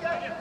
yeah